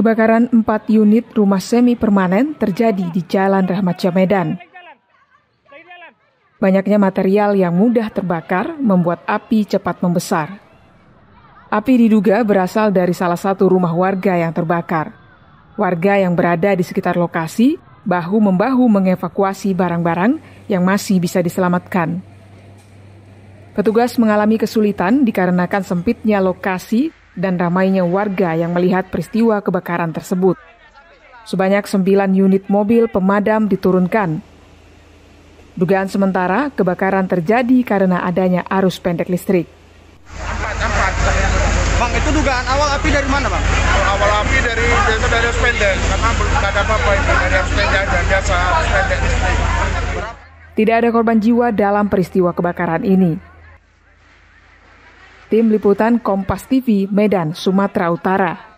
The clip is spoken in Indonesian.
Kebakaran empat unit rumah semi permanen terjadi di Jalan Rahmat Medan. Banyaknya material yang mudah terbakar membuat api cepat membesar. Api diduga berasal dari salah satu rumah warga yang terbakar. Warga yang berada di sekitar lokasi bahu-membahu mengevakuasi barang-barang yang masih bisa diselamatkan. Petugas mengalami kesulitan dikarenakan sempitnya lokasi dan ramainya warga yang melihat peristiwa kebakaran tersebut. Sebanyak sembilan unit mobil pemadam diturunkan. Dugaan sementara, kebakaran terjadi karena adanya arus pendek listrik. Empat, empat. Bang, itu dugaan awal api dari mana, Bang? Awal api dari dari, dari arus pendek, karena belum ada apa-apa itu dari arus pendek dan biasa arus pendek listrik. Tidak ada korban jiwa dalam peristiwa kebakaran ini. Tim Liputan Kompas TV, Medan, Sumatera Utara.